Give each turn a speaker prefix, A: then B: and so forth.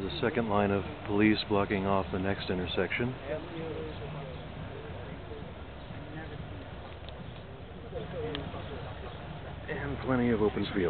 A: There's a second line of police blocking off the next intersection. And plenty of open field.